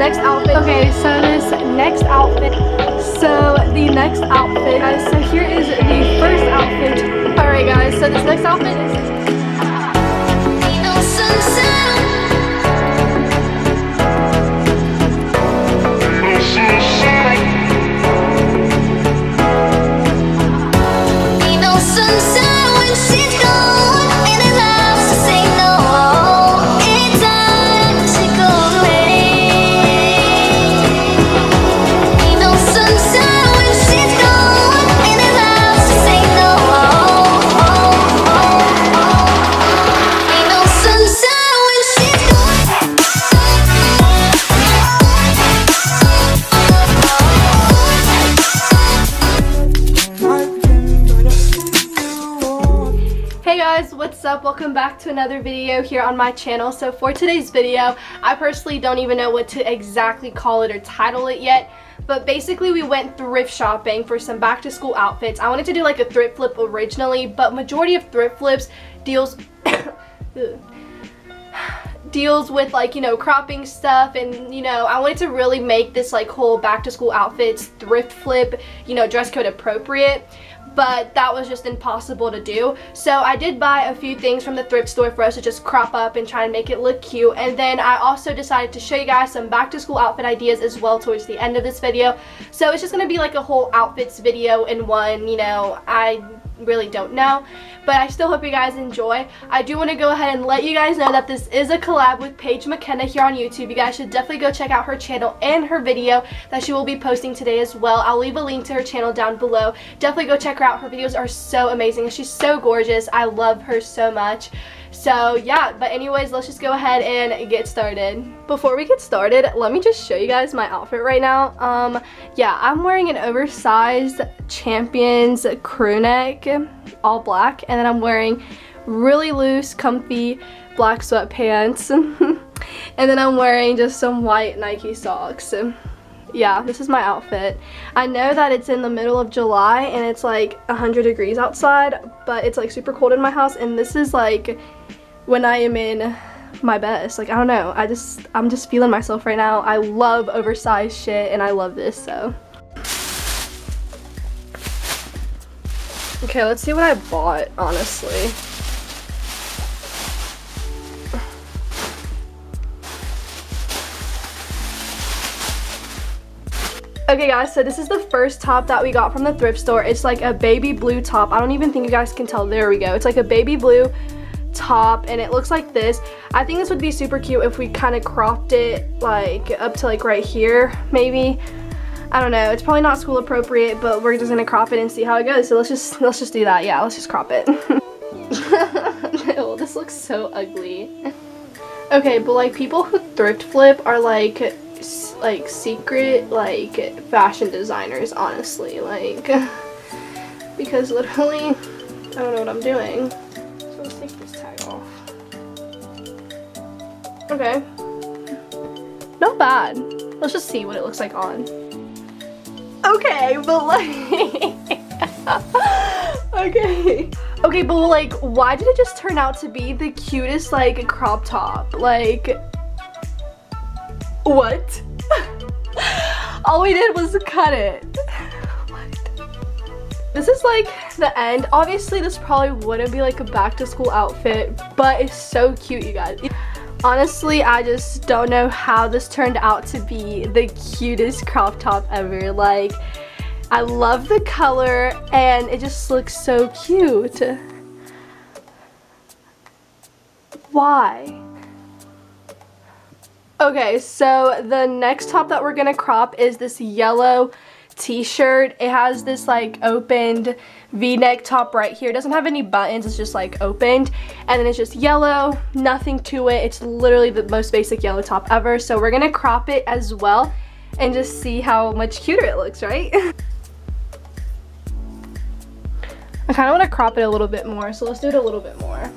next outfit. Okay, so this next outfit. So the next outfit, guys, so here is the first outfit. Alright guys, so this next outfit is what's up welcome back to another video here on my channel. So for today's video I personally don't even know what to exactly call it or title it yet but basically we went thrift shopping for some back to school outfits. I wanted to do like a thrift flip originally but majority of thrift flips deals deals with like you know cropping stuff and you know I wanted to really make this like whole back to school outfits thrift flip you know dress code appropriate but that was just impossible to do. So I did buy a few things from the thrift store for us to just crop up and try and make it look cute. And then I also decided to show you guys some back to school outfit ideas as well towards the end of this video. So it's just going to be like a whole outfits video in one, you know, I really don't know. But I still hope you guys enjoy. I do want to go ahead and let you guys know that this is a collab with Paige Makena here on YouTube. You guys should definitely go check out her channel and her video that she will be posting today as well. I'll leave a link to her channel down below. Definitely go check her out. Her videos are so amazing. She's so gorgeous. I love her so much. So yeah, but anyways, let's just go ahead and get started. Before we get started, let me just show you guys my outfit right now. Um, yeah, I'm wearing an oversized Champions crew neck, all black, and then I'm wearing really loose, comfy black sweatpants. and then I'm wearing just some white Nike socks yeah, this is my outfit. I know that it's in the middle of July and it's like 100 degrees outside, but it's like super cold in my house and this is like when I am in my best. Like, I don't know. I just, I'm just feeling myself right now. I love oversized shit and I love this, so. Okay, let's see what I bought, honestly. Okay guys, so this is the first top that we got from the thrift store. It's like a baby blue top. I don't even think you guys can tell. There we go. It's like a baby blue top and it looks like this. I think this would be super cute if we kind of cropped it like up to like right here maybe. I don't know. It's probably not school appropriate, but we're just gonna crop it and see how it goes. So let's just let's just do that. Yeah, let's just crop it. no, this looks so ugly. Okay, but like people who thrift flip are like like secret like fashion designers honestly like because literally I don't know what I'm doing take this tag off. Okay. Not bad. Let's just see what it looks like on. Okay but like okay. Okay but like why did it just turn out to be the cutest like crop top? Like what? All we did was cut it. This is like the end. Obviously, this probably wouldn't be like a back to school outfit, but it's so cute, you guys. Honestly, I just don't know how this turned out to be the cutest crop top ever. Like, I love the color and it just looks so cute. Why? Okay, so the next top that we're gonna crop is this yellow t-shirt. It has this like opened v-neck top right here. It doesn't have any buttons, it's just like opened. And then it's just yellow, nothing to it. It's literally the most basic yellow top ever. So we're gonna crop it as well and just see how much cuter it looks, right? I kind of want to crop it a little bit more, so let's do it a little bit more.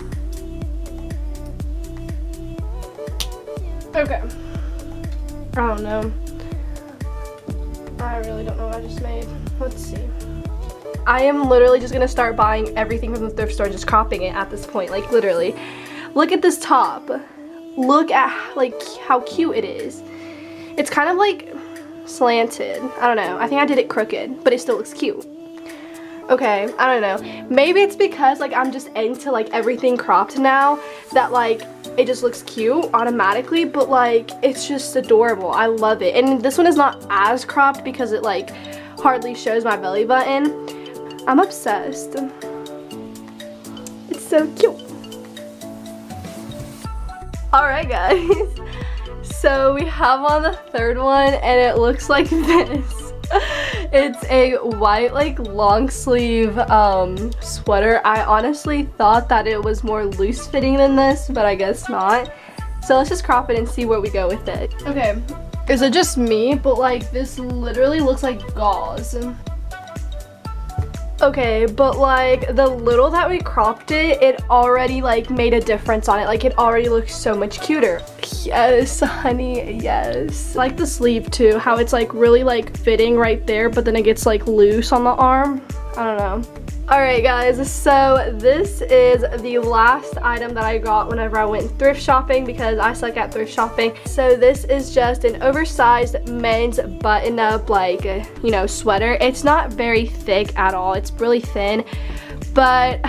Okay. I don't know. I really don't know what I just made. Let's see. I am literally just gonna start buying everything from the thrift store, just cropping it at this point, like literally. Look at this top. Look at like how cute it is. It's kind of like slanted. I don't know. I think I did it crooked, but it still looks cute. Okay, I don't know. Maybe it's because like I'm just into like everything cropped now that like it just looks cute automatically, but like it's just adorable. I love it. And this one is not as cropped because it like hardly shows my belly button. I'm obsessed. It's so cute. Alright guys, so we have on the third one and it looks like this. It's a white like long sleeve um, sweater. I honestly thought that it was more loose fitting than this, but I guess not. So let's just crop it and see where we go with it. Okay, is it just me? But like this literally looks like gauze. Okay, but like the little that we cropped it, it already like made a difference on it. Like it already looks so much cuter. Yes, honey, yes. I like the sleeve too, how it's like really like fitting right there, but then it gets like loose on the arm. I don't know. Alright guys, so this is the last item that I got whenever I went thrift shopping because I suck at thrift shopping. So this is just an oversized men's button-up like, you know, sweater. It's not very thick at all. It's really thin, but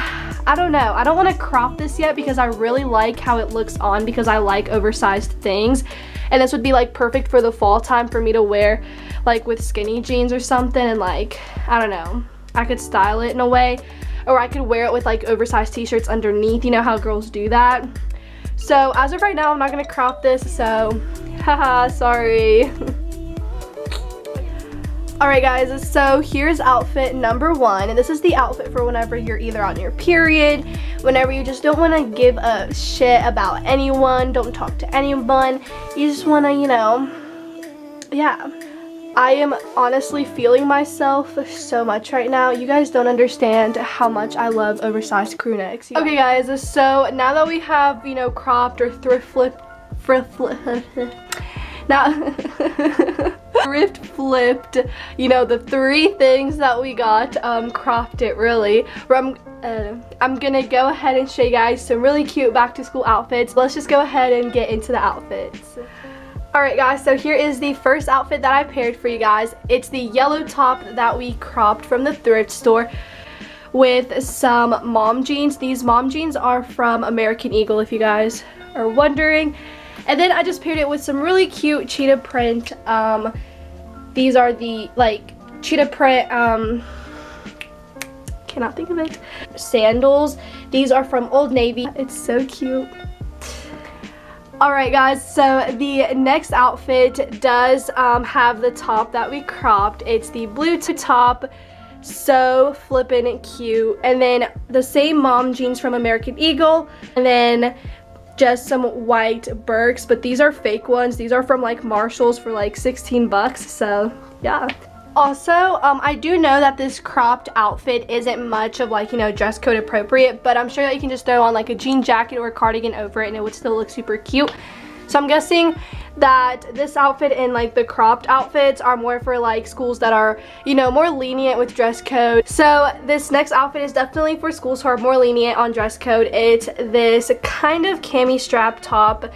I don't know. I don't want to crop this yet because I really like how it looks on because I like oversized things. And this would be like perfect for the fall time for me to wear like with skinny jeans or something and like, I don't know I could style it in a way or I could wear it with like oversized t-shirts underneath. You know how girls do that. So as of right now, I'm not gonna crop this, so haha, sorry. Alright guys, so here's outfit number one. And this is the outfit for whenever you're either on your period, whenever you just don't want to give a shit about anyone, don't talk to anyone. You just want to, you know, yeah. I am honestly feeling myself so much right now. You guys don't understand how much I love oversized crew necks. Okay guys, so now that we have, you know, cropped or thrift flip, thrift flip, now, thrift flipped, you know, the three things that we got, um, cropped it really. I'm, uh, I'm gonna go ahead and show you guys some really cute back to school outfits. Let's just go ahead and get into the outfits. Alright guys, so here is the first outfit that I paired for you guys. It's the yellow top that we cropped from the thrift store with some mom jeans. These mom jeans are from American Eagle if you guys are wondering. And then I just paired it with some really cute cheetah print. Um, these are the like cheetah print, um, cannot think of it, sandals. These are from Old Navy. It's so cute. Alright guys, so the next outfit does um, have the top that we cropped. It's the blue top, so flippin' cute. And then the same mom jeans from American Eagle. And then just some white Birks, but these are fake ones. These are from like Marshalls for like 16 bucks, so yeah. Also, um, I do know that this cropped outfit isn't much of like, you know, dress code appropriate, but I'm sure that you can just throw on like a jean jacket or a cardigan over it and it would still look super cute. So I'm guessing that this outfit and like the cropped outfits are more for like schools that are, you know, more lenient with dress code. So this next outfit is definitely for schools who are more lenient on dress code. It's this kind of cami strap top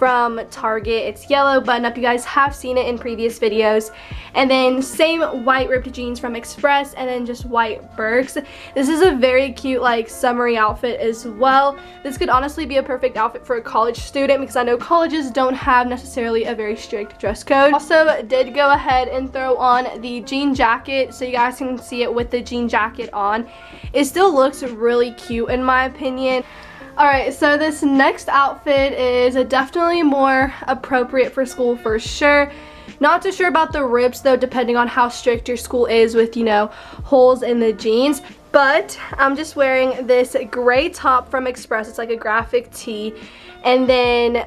from Target. It's yellow button up. You guys have seen it in previous videos. And then same white ripped jeans from Express and then just white Birks. This is a very cute like summery outfit as well. This could honestly be a perfect outfit for a college student because I know colleges don't have necessarily a very strict dress code. Also did go ahead and throw on the jean jacket so you guys can see it with the jean jacket on. It still looks really cute in my opinion. Alright, so this next outfit is definitely more appropriate for school for sure. Not too sure about the rips though, depending on how strict your school is with, you know, holes in the jeans. But I'm just wearing this gray top from Express. It's like a graphic tee. And then,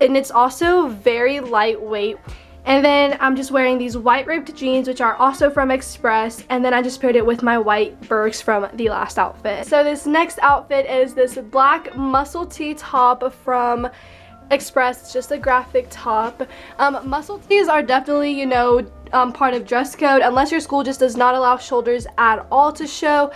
and it's also very lightweight. And then I'm just wearing these white ripped jeans, which are also from Express. And then I just paired it with my white Birks from the last outfit. So this next outfit is this black muscle tee top from Express. It's just a graphic top. Um, muscle tees are definitely, you know, um, part of dress code unless your school just does not allow shoulders at all to show.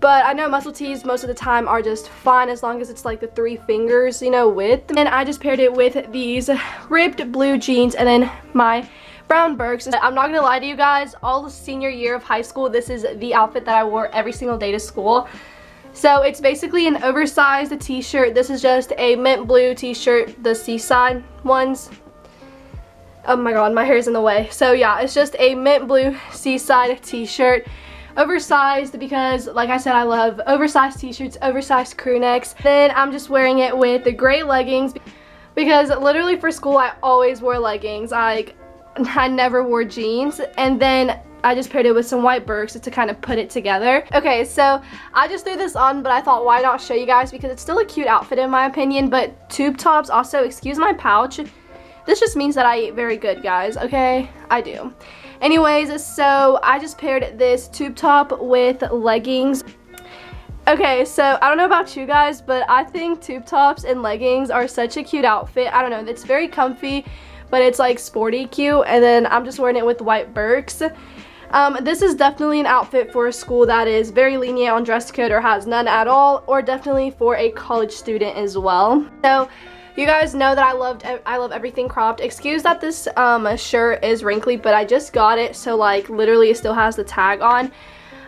But I know muscle tees most of the time are just fine as long as it's like the three fingers, you know, width. And I just paired it with these ripped blue jeans and then my brown Birks. I'm not gonna lie to you guys, all the senior year of high school, this is the outfit that I wore every single day to school. So it's basically an oversized t-shirt. This is just a mint blue t-shirt, the seaside ones. Oh my god, my hair is in the way. So yeah, it's just a mint blue seaside t-shirt oversized because like I said I love oversized t-shirts oversized crew necks. Then I'm just wearing it with the gray leggings because literally for school I always wore leggings. I, I never wore jeans. And then I just paired it with some white Birks to kind of put it together. Okay, so I just threw this on, but I thought why not show you guys? Because it's still a cute outfit in my opinion, but tube tops also, excuse my pouch, this just means that I eat very good, guys, okay? I do. Anyways, so I just paired this tube top with leggings. Okay, so I don't know about you guys, but I think tube tops and leggings are such a cute outfit. I don't know, it's very comfy, but it's like sporty cute, and then I'm just wearing it with white Birks. Um, this is definitely an outfit for a school that is very lenient on dress code or has none at all, or definitely for a college student as well. So you guys know that I loved I love everything cropped. Excuse that this um, shirt is wrinkly, but I just got it, so like literally it still has the tag on.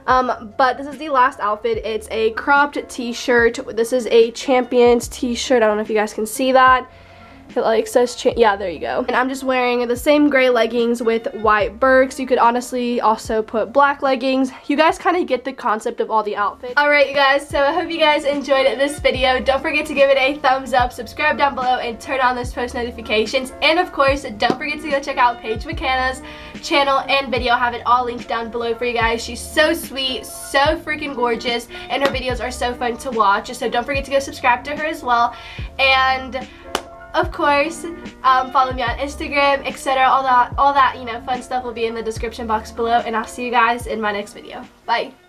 Um, but this is the last outfit. It's a cropped t-shirt. This is a Champions t-shirt. I don't know if you guys can see that. It like says, yeah, there you go. And I'm just wearing the same gray leggings with white Birks. You could honestly also put black leggings. You guys kind of get the concept of all the outfits. Alright, you guys, so I hope you guys enjoyed this video. Don't forget to give it a thumbs up, subscribe down below, and turn on those post notifications. And of course, don't forget to go check out Paige Makena's channel and video. I have it all linked down below for you guys. She's so sweet, so freaking gorgeous, and her videos are so fun to watch. So don't forget to go subscribe to her as well. And of course um, follow me on instagram etc all that all that you know fun stuff will be in the description box below and i'll see you guys in my next video. Bye